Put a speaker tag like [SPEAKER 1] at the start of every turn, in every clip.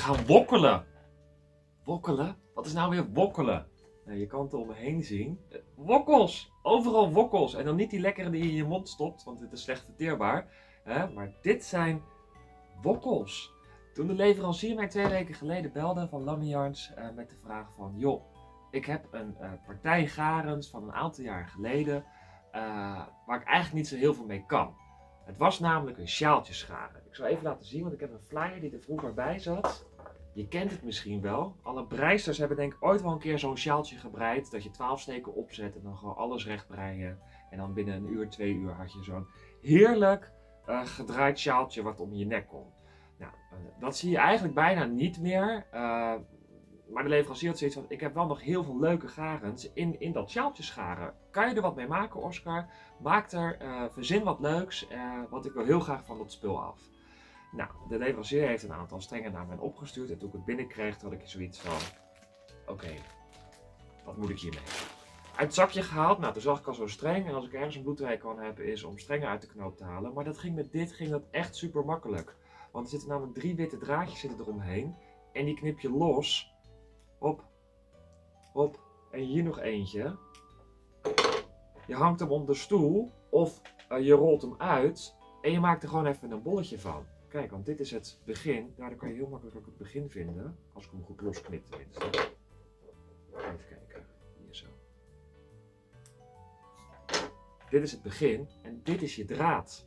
[SPEAKER 1] gaan wokkelen. Wokkelen? Wat is nou weer wokkelen? Nou, je kan het er om me heen zien. Eh, Wokkels! Overal wokkels. En dan niet die lekkere die je in je mond stopt, want dit is slecht verteerbaar. Hè? Maar dit zijn wokkels. Toen de leverancier mij twee weken geleden belde van Lammiarns uh, met de vraag van... Joh, ik heb een uh, partij garens van een aantal jaar geleden uh, waar ik eigenlijk niet zo heel veel mee kan. Het was namelijk een sjaaltjesgaren. Ik zal even laten zien, want ik heb een flyer die er vroeger bij zat. Je kent het misschien wel. Alle breisters hebben denk ik ooit wel een keer zo'n sjaaltje gebreid. Dat je twaalf steken opzet en dan gewoon alles recht breien. En dan binnen een uur, twee uur had je zo'n heerlijk uh, gedraaid sjaaltje wat om je nek komt. Nou, uh, dat zie je eigenlijk bijna niet meer. Uh, maar de leverancier had zoiets van, ik heb wel nog heel veel leuke garens in, in dat sjaaltjesgaren. Kan je er wat mee maken, Oscar? Maak er, verzin wat leuks, want ik wil heel graag van dat spul af. Nou, de leverancier heeft een aantal strengen naar mij opgestuurd. En toen ik het binnenkreeg, had ik zoiets van: oké, wat moet ik hiermee? Uit het zakje gehaald, nou toen zag ik al zo'n streng. En als ik ergens een bloedrij kan hebben, is om strengen uit de knoop te halen. Maar dat ging met dit ging dat echt super makkelijk. Want er zitten namelijk drie witte draadjes zitten eromheen. En die knip je los. Hop, hop. En hier nog eentje. Je hangt hem om de stoel. Of uh, je rolt hem uit. En je maakt er gewoon even een bolletje van. Kijk, want dit is het begin. Daardoor kan je heel makkelijk ook het begin vinden. Als ik hem goed losknip tenminste. Even kijken. Hier zo. Dit is het begin. En dit is je draad.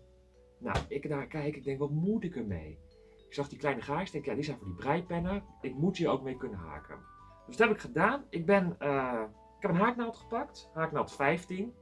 [SPEAKER 1] Nou, ik naar kijk. Ik denk, wat moet ik ermee? Ik zag die kleine gaars. Denk, ja, die zijn voor die breipennen. Ik moet hier ook mee kunnen haken. Dus dat heb ik gedaan. Ik, ben, uh, ik heb een haaknaald gepakt. Haaknaald 15.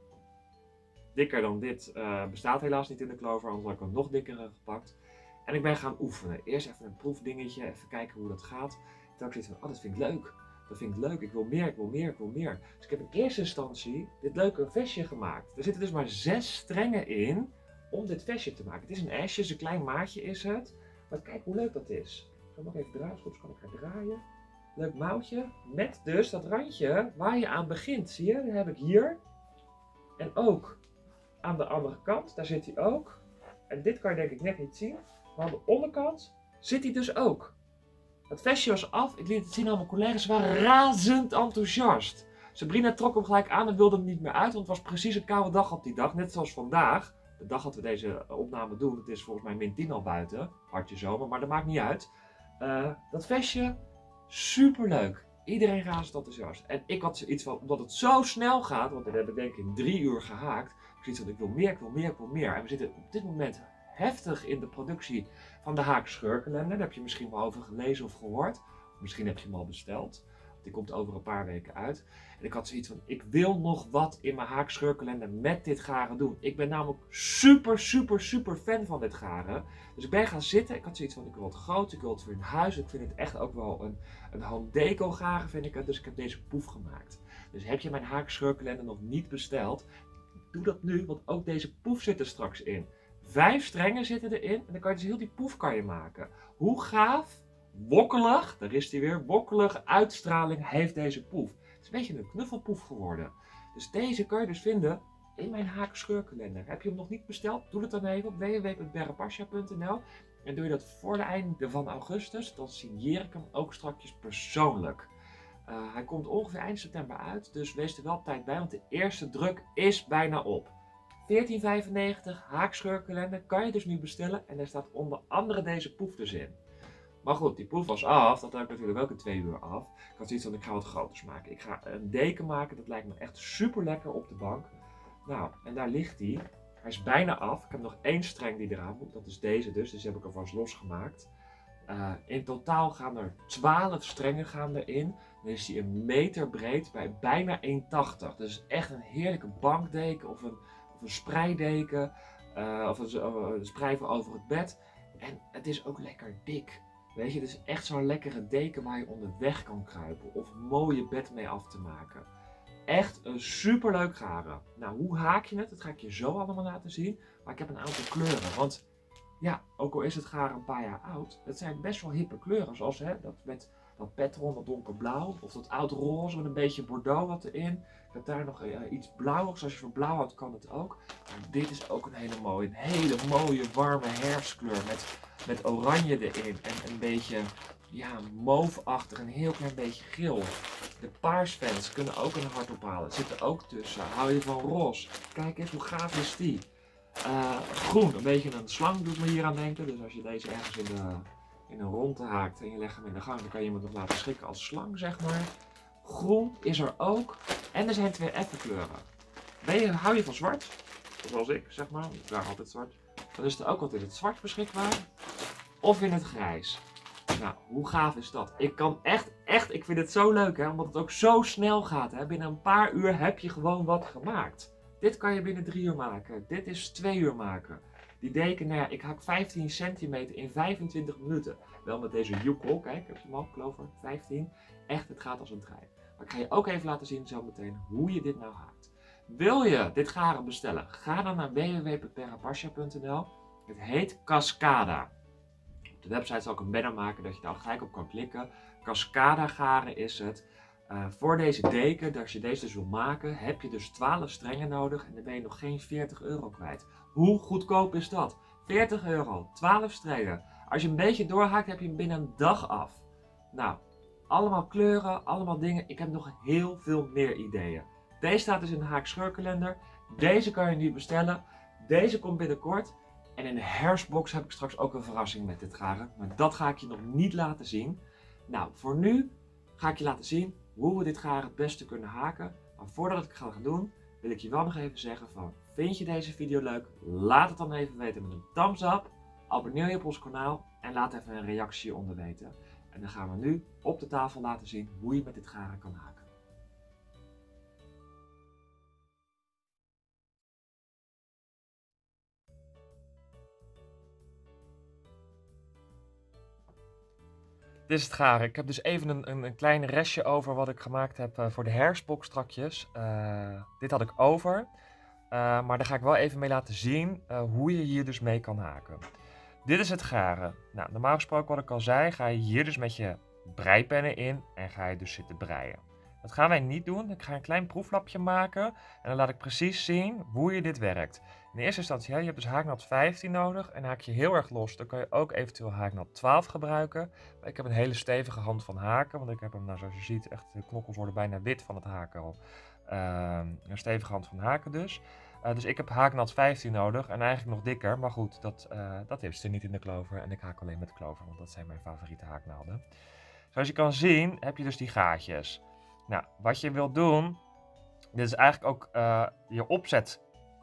[SPEAKER 1] Dikker dan dit uh, bestaat helaas niet in de Clover. Anders had ik een nog dikkere gepakt. En ik ben gaan oefenen. Eerst even een proefdingetje, even kijken hoe dat gaat. Toen ik van, oh, dat vind ik leuk. Dat vind ik leuk. Ik wil meer, ik wil meer, ik wil meer. Dus ik heb in eerste instantie dit leuke vestje gemaakt. Er zitten dus maar zes strengen in om dit vestje te maken. Het is een asje, een klein maatje is het. Maar kijk hoe leuk dat is. Ik ga nog even draaien, soms kan ik haar draaien. Leuk mouwtje. Met dus dat randje waar je aan begint. Zie je? Dat heb ik hier. En ook aan de andere kant. Daar zit hij ook. En dit kan je denk ik net niet zien. Maar aan de onderkant zit hij dus ook. Het vestje was af. Ik liet het zien aan mijn collega's. Ze waren razend enthousiast. Sabrina trok hem gelijk aan en wilde hem niet meer uit. Want het was precies een koude dag op die dag. Net zoals vandaag. De dag dat we deze opname doen. Het is volgens mij min 10 al buiten. Hartje zomer. Maar dat maakt niet uit. Uh, dat vestje. Super leuk. Iedereen razend enthousiast. En ik had zoiets van. Omdat het zo snel gaat. Want dat heb ik denk ik in drie uur gehaakt. Ik zoiets van. Ik wil meer, ik wil meer, ik wil meer. En we zitten op dit moment heftig in de productie van de Haak Scheurkalender. Daar heb je misschien wel over gelezen of gehoord. Misschien heb je hem al besteld. Die komt over een paar weken uit. En ik had zoiets van, ik wil nog wat in mijn Haak Scheurkalender met dit garen doen. Ik ben namelijk super, super, super fan van dit garen. Dus ik ben gaan zitten. Ik had zoiets van, ik wil het groot, ik wil het voor in huis. Ik vind het echt ook wel een, een handdeco garen, vind ik het. Dus ik heb deze poef gemaakt. Dus heb je mijn Haak Scheurkalender nog niet besteld, doe dat nu, want ook deze poef zit er straks in. Vijf strengen zitten erin en dan kan je dus heel die poef kan je maken. Hoe gaaf, wokkelig, daar is die weer, wokkelig uitstraling heeft deze poef. Het is een beetje een knuffelpoef geworden. Dus deze kan je dus vinden in mijn Haken scheurkalender. Heb je hem nog niet besteld? Doe het dan even op www.berrepasja.nl en doe je dat voor de einde van augustus, dan signeer ik hem ook straks persoonlijk. Uh, hij komt ongeveer eind september uit, dus wees er wel tijd bij, want de eerste druk is bijna op. 14,95 haakscheurkalender kan je dus nu bestellen en er staat onder andere deze poef dus in. Maar goed, die poef was af, dat heb ik natuurlijk ook in twee uur af. Ik had zoiets van, ik ga wat groters maken. Ik ga een deken maken, dat lijkt me echt super lekker op de bank. Nou, en daar ligt hij. Hij is bijna af. Ik heb nog één streng die eraan moet, dat is deze dus, dus die heb ik alvast losgemaakt. Uh, in totaal gaan er 12 strengen gaan erin. Dan is hij een meter breed bij bijna 1,80. Dus echt een heerlijke bankdeken of een een spreideken uh, of een, een sprijver over het bed. En het is ook lekker dik. Weet je, is echt zo'n lekkere deken waar je onderweg kan kruipen of een mooie bed mee af te maken. Echt een super leuk garen. Nou, hoe haak je het? Dat ga ik je zo allemaal laten zien. Maar ik heb een aantal kleuren. Want ja, ook al is het garen een paar jaar oud, het zijn best wel hippe kleuren. Zoals hè, dat met dat petron, dat donkerblauw. Of dat oud roze met een beetje bordeaux wat erin. Ik heb daar nog uh, iets blauws. Als je van blauw houdt, kan het ook. Maar dit is ook een hele mooie, een hele mooie warme herfstkleur. Met met oranje erin en een beetje ja, moofachtig, een heel klein beetje geel. De paarsfans kunnen ook een hart ophalen, zitten ook tussen. Hou je van roze? Kijk eens, hoe gaaf is die? Uh, groen, een beetje een slang doet me hier aan denken. Dus als je deze ergens in, de, in een ronde haakt en je legt hem in de gang, dan kan je iemand nog laten schikken als slang, zeg maar. Groen is er ook. En er zijn twee kleuren. Ben je, hou je van zwart? Zoals ik, zeg maar. Ik draag altijd zwart. Dan is er ook altijd het zwart beschikbaar. Of in het grijs. Nou, hoe gaaf is dat? Ik kan echt, echt, ik vind het zo leuk hè, omdat het ook zo snel gaat. Hè. Binnen een paar uur heb je gewoon wat gemaakt. Dit kan je binnen drie uur maken. Dit is twee uur maken. Die deken, nou ja, ik haak 15 centimeter in 25 minuten. Wel met deze Yukol, kijk, heb je hem al, Clover, 15. Echt, het gaat als een trein. Maar ik ga je ook even laten zien zo meteen hoe je dit nou haakt. Wil je dit garen bestellen? Ga dan naar www.perapasha.nl. Het heet Cascada. De website zal ik een banner maken dat je daar gelijk op kan klikken. Cascada garen is het. Uh, voor deze deken, als je deze dus wil maken, heb je dus 12 strengen nodig en dan ben je nog geen 40 euro kwijt. Hoe goedkoop is dat? 40 euro, 12 strengen. Als je een beetje doorhaakt, heb je hem binnen een dag af. Nou, allemaal kleuren, allemaal dingen. Ik heb nog heel veel meer ideeën. Deze staat dus in de Haak scheurkalender. Deze kan je nu bestellen. Deze komt binnenkort. En in de herfstbox heb ik straks ook een verrassing met dit garen. Maar dat ga ik je nog niet laten zien. Nou, voor nu ga ik je laten zien hoe we dit garen het beste kunnen haken. Maar voordat ik het ga doen, wil ik je wel nog even zeggen van, vind je deze video leuk? Laat het dan even weten met een thumbs up. Abonneer je op ons kanaal en laat even een reactie onder weten. En dan gaan we nu op de tafel laten zien hoe je met dit garen kan haken. Dit is het garen. Ik heb dus even een, een, een klein restje over wat ik gemaakt heb uh, voor de herfstbox strakjes. Uh, dit had ik over. Uh, maar daar ga ik wel even mee laten zien hoe je hier dus mee kan haken. Dit is het garen. Nou, normaal gesproken wat ik al zei, ga je hier dus met je breipennen in en ga je dus zitten breien. Dat gaan wij niet doen. Ik ga een klein proeflapje maken en dan laat ik precies zien hoe je dit werkt. In eerste instantie, ja, je hebt dus haaknat 15 nodig en haak je heel erg los, dan kan je ook eventueel haaknat 12 gebruiken. Maar ik heb een hele stevige hand van haken, want ik heb hem, nou, zoals je ziet, echt de knokkels worden bijna wit van het haken al. Uh, een stevige hand van haken dus. Uh, dus ik heb haaknat 15 nodig en eigenlijk nog dikker, maar goed, dat, uh, dat is er niet in de klover en ik haak alleen met klover, want dat zijn mijn favoriete haaknaalden. Zoals je kan zien heb je dus die gaatjes. Nou, wat je wilt doen, dit is eigenlijk ook uh, je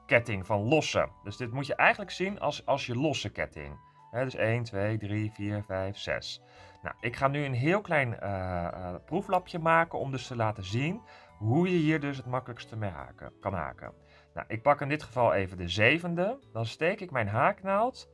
[SPEAKER 1] opzetketting van losse. Dus dit moet je eigenlijk zien als, als je losse ketting. dus 1, 2, 3, 4, 5, 6. Nou, ik ga nu een heel klein uh, proeflapje maken om dus te laten zien hoe je hier dus het makkelijkste mee kan haken. Nou, ik pak in dit geval even de zevende. Dan steek ik mijn haaknaald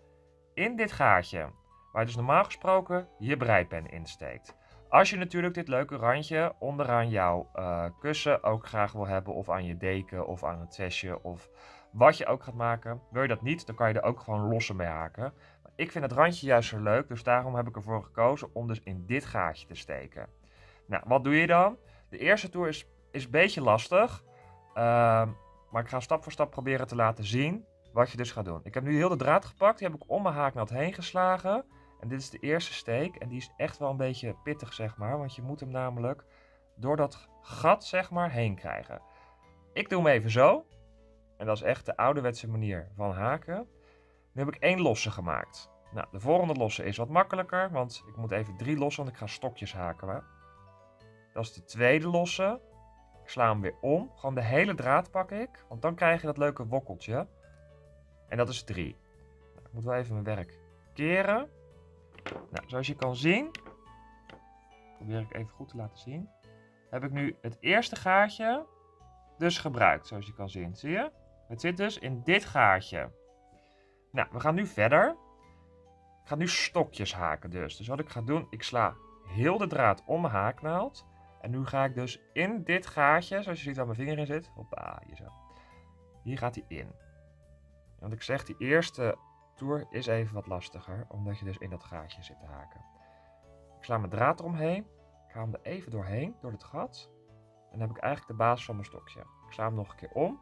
[SPEAKER 1] in dit gaatje. Waar dus normaal gesproken je breipen insteekt. Als je natuurlijk dit leuke randje onderaan jouw uh, kussen ook graag wil hebben, of aan je deken, of aan het vestje, of wat je ook gaat maken, wil je dat niet, dan kan je er ook gewoon losse mee haken. Maar ik vind het randje juist zo leuk, dus daarom heb ik ervoor gekozen om dus in dit gaatje te steken. Nou, wat doe je dan? De eerste toer is, is een beetje lastig, uh, maar ik ga stap voor stap proberen te laten zien wat je dus gaat doen. Ik heb nu heel de draad gepakt, die heb ik om mijn haaknaald heen geslagen. En dit is de eerste steek. En die is echt wel een beetje pittig, zeg maar. Want je moet hem namelijk door dat gat, zeg maar, heen krijgen. Ik doe hem even zo. En dat is echt de ouderwetse manier van haken. Nu heb ik één losse gemaakt. Nou, de volgende losse is wat makkelijker. Want ik moet even drie lossen, want ik ga stokjes haken. Hè? Dat is de tweede losse. Ik sla hem weer om. Gewoon de hele draad pak ik. Want dan krijg je dat leuke wokkeltje. En dat is drie. Nou, ik moet wel even mijn werk keren. Nou, zoals je kan zien, probeer ik even goed te laten zien, heb ik nu het eerste gaatje dus gebruikt, zoals je kan zien. Zie je? Het zit dus in dit gaatje. Nou, we gaan nu verder. Ik ga nu stokjes haken dus. Dus wat ik ga doen, ik sla heel de draad om mijn haaknaald. En nu ga ik dus in dit gaatje, zoals je ziet waar mijn vinger in zit. Hoppa, hier zo. Hier gaat hij in. Want ik zeg, die eerste toer is even wat lastiger, omdat je dus in dat gaatje zit te haken. Ik sla mijn draad eromheen, ik ga hem er even doorheen, door het gat. En dan heb ik eigenlijk de basis van mijn stokje. Ik sla hem nog een keer om.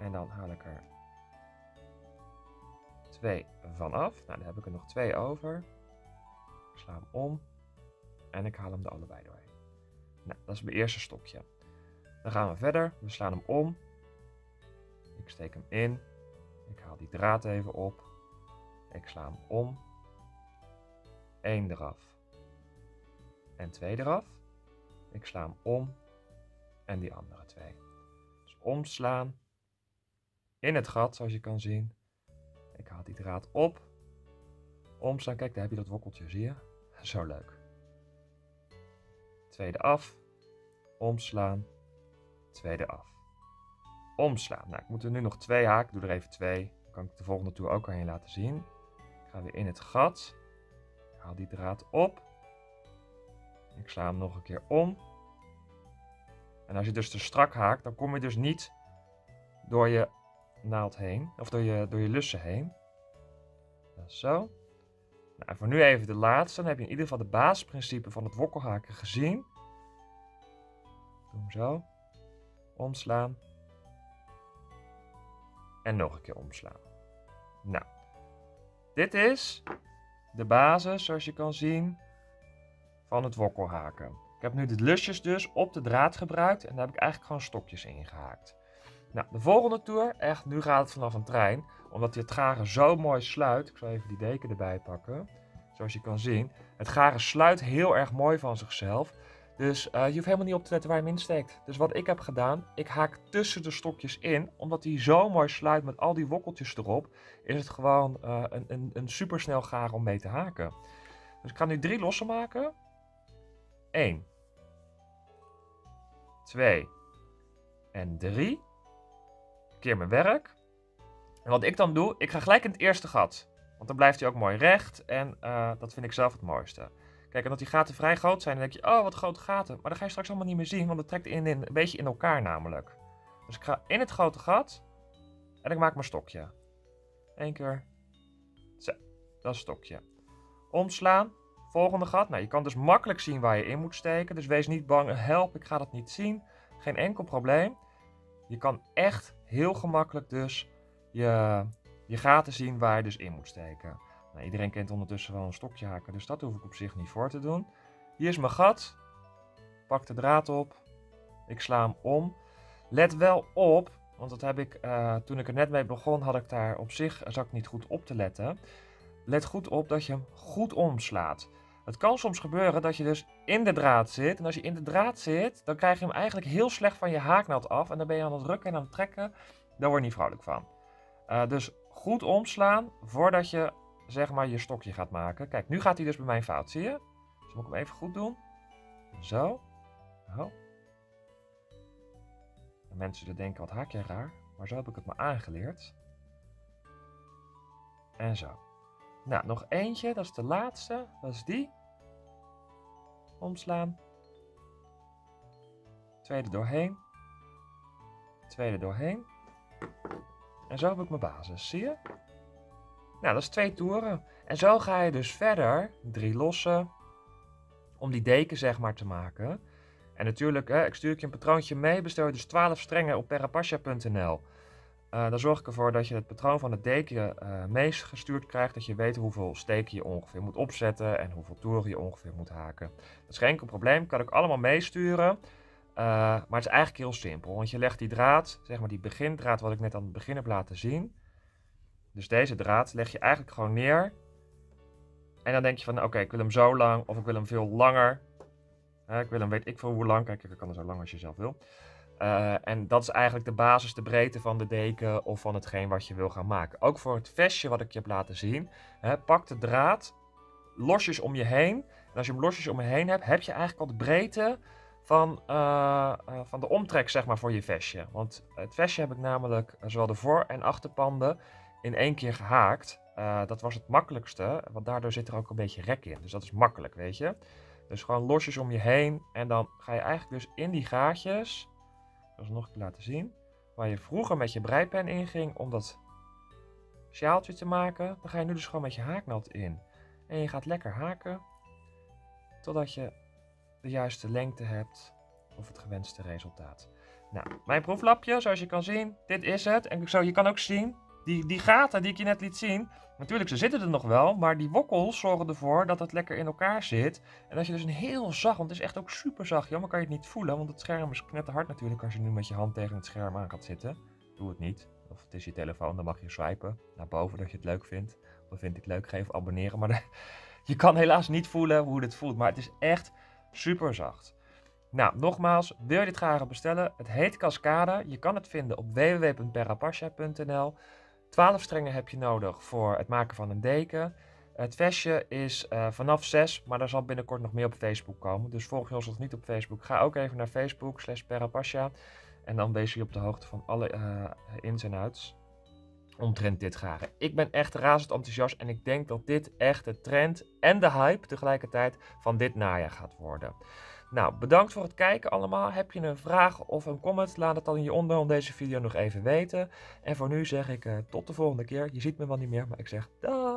[SPEAKER 1] En dan haal ik er twee vanaf. Nou, dan heb ik er nog twee over. Ik sla hem om en ik haal hem er allebei doorheen. Nou, dat is mijn eerste stokje. Dan gaan we verder. We slaan hem om. Ik steek hem in. Ik haal die draad even op. Ik sla hem om. Eén eraf. En twee eraf. Ik sla hem om. En die andere twee. Dus omslaan. In het gat, zoals je kan zien. Ik haal die draad op. Omslaan. Kijk, daar heb je dat wokkeltje, zie je? Zo leuk. Tweede af. Omslaan. Tweede af. Omslaan. Nou, ik moet er nu nog twee haken. Ik doe er even twee. Dan kan ik de volgende toer ook aan je laten zien. Ik ga weer in het gat. Ik haal die draad op. Ik sla hem nog een keer om. En als je dus te strak haakt, dan kom je dus niet door je naald heen. Of door je, door je lussen heen. Zo. Nou, voor nu even de laatste. Dan heb je in ieder geval de basisprincipe van het wokkelhaken gezien. Doe hem zo. Omslaan. En nog een keer omslaan. Nou, dit is de basis, zoals je kan zien, van het wokkelhaken. Ik heb nu de lusjes dus op de draad gebruikt en daar heb ik eigenlijk gewoon stokjes in gehaakt. Nou, de volgende toer, echt, nu gaat het vanaf een trein, omdat het garen zo mooi sluit. Ik zal even die deken erbij pakken, zoals je kan zien. Het garen sluit heel erg mooi van zichzelf. Dus uh, je hoeft helemaal niet op te letten waar je hem insteekt. Dus wat ik heb gedaan, ik haak tussen de stokjes in. Omdat hij zo mooi sluit met al die wokkeltjes erop, is het gewoon uh, een, een, een supersnel garen om mee te haken. Dus ik ga nu drie lossen maken. 1, 2 en 3. Keer mijn werk. En wat ik dan doe, ik ga gelijk in het eerste gat. Want dan blijft hij ook mooi recht en uh, dat vind ik zelf het mooiste. Kijk, en dat die gaten vrij groot zijn, dan denk je, oh wat grote gaten. Maar dan ga je straks allemaal niet meer zien, want het trekt in, een beetje in elkaar namelijk. Dus ik ga in het grote gat en ik maak mijn stokje. Eén keer. Zo, dat is stokje. Omslaan, volgende gat. Nou, je kan dus makkelijk zien waar je in moet steken. Dus wees niet bang, help, ik ga dat niet zien. Geen enkel probleem. Je kan echt heel gemakkelijk dus je, je gaten zien waar je dus in moet steken. Nou, iedereen kent ondertussen wel een stokje haken, dus dat hoef ik op zich niet voor te doen. Hier is mijn gat. Pak de draad op. Ik sla hem om. Let wel op, want dat heb ik uh, toen ik er net mee begon, had ik daar op zich zat ik niet goed op te letten. Let goed op dat je hem goed omslaat. Het kan soms gebeuren dat je dus in de draad zit. En als je in de draad zit, dan krijg je hem eigenlijk heel slecht van je haaknaald af. En dan ben je aan het rukken en aan het trekken. Daar word je niet vrolijk van. Uh, dus goed omslaan voordat je zeg maar je stokje gaat maken. Kijk, nu gaat hij dus bij mij fout, zie je? Dus moet ik hem even goed doen. Zo. Oh. En mensen zullen denken, wat haak raar? Maar zo heb ik het me aangeleerd. En zo. Nou, nog eentje, dat is de laatste. Dat is die. Omslaan. Tweede doorheen. Tweede doorheen. En zo heb ik mijn basis, zie je? Nou, dat is twee toeren. En zo ga je dus verder, drie lossen, om die deken zeg maar te maken. En natuurlijk, hè, ik stuur je een patroontje mee, bestel je dus 12 strengen op perapasha.nl. Uh, eh, dan zorg ik ervoor dat je het patroon van het deken uh, meegestuurd krijgt. Dat je weet hoeveel steken je ongeveer moet opzetten en hoeveel toeren je ongeveer moet haken. Dat is geen enkel probleem, kan ik allemaal meesturen. Uh, maar het is eigenlijk heel simpel, want je legt die draad, zeg maar die begindraad wat ik net aan het begin heb laten zien. Dus deze draad leg je eigenlijk gewoon neer. En dan denk je van, oké, ik wil hem zo lang of ik wil hem veel langer. ik wil hem, weet ik veel hoe lang. Kijk, ik kan er zo lang als je zelf wil. Uh, en dat is eigenlijk de basis, de breedte van de deken of van hetgeen wat je wil gaan maken. Ook voor het vestje wat ik je heb laten zien. Hè, pak de draad losjes om je heen. En als je hem losjes om je heen hebt, heb je eigenlijk al de breedte van, uh, uh, van de omtrek zeg maar, voor je vestje. Want het vestje heb ik namelijk zowel de voor- en achterpanden in één keer gehaakt. Dat was het makkelijkste, want daardoor zit er ook een beetje rek in. Dus dat is makkelijk, weet je. Dus gewoon losjes om je heen. En dan ga je eigenlijk dus in die gaatjes, zoals nog een keer laten zien, waar je vroeger met je breipen in ging om dat sjaaltje te maken, dan ga je nu dus gewoon met je haaknaald in. En je gaat lekker haken, totdat je de juiste lengte hebt of het gewenste resultaat. Nou, mijn proeflapje, zoals je kan zien, dit is het. En zo, je kan ook zien die, die gaten die ik je net liet zien, natuurlijk ze zitten er nog wel, maar die wokkels zorgen ervoor dat het lekker in elkaar zit. En als je dus een heel zacht, want het is echt ook super zacht, jammer kan je het niet voelen, want het scherm is knetterhard natuurlijk als je nu met je hand tegen het scherm aan gaat zitten. Doe het niet. Of het is je telefoon, dan mag je swipen naar boven dat je het leuk vindt. Of vind ik leuk, geef abonneren. Maar je kan helaas niet voelen hoe dit voelt, maar het is echt super zacht. Nou, nogmaals, wil je dit graag bestellen? Het heet Cascada. Je kan het vinden op www.perapasha.nl. 12 strengen heb je nodig voor het maken van een deken. Het vestje is uh, vanaf 6, maar daar zal binnenkort nog meer op Facebook komen. Dus volg ons nog niet op Facebook. Ga ook even naar Facebook slash. En dan wees je op de hoogte van alle uh, ins en outs omtrent dit garen. Ik ben echt razend enthousiast en ik denk dat dit echt de trend en de hype tegelijkertijd van dit najaar gaat worden. Nou, bedankt voor het kijken allemaal. Heb je een vraag of een comment, laat het dan in je onder om deze video nog even weten. En voor nu zeg ik uh, tot de volgende keer. Je ziet me wel niet meer, maar ik zeg dag.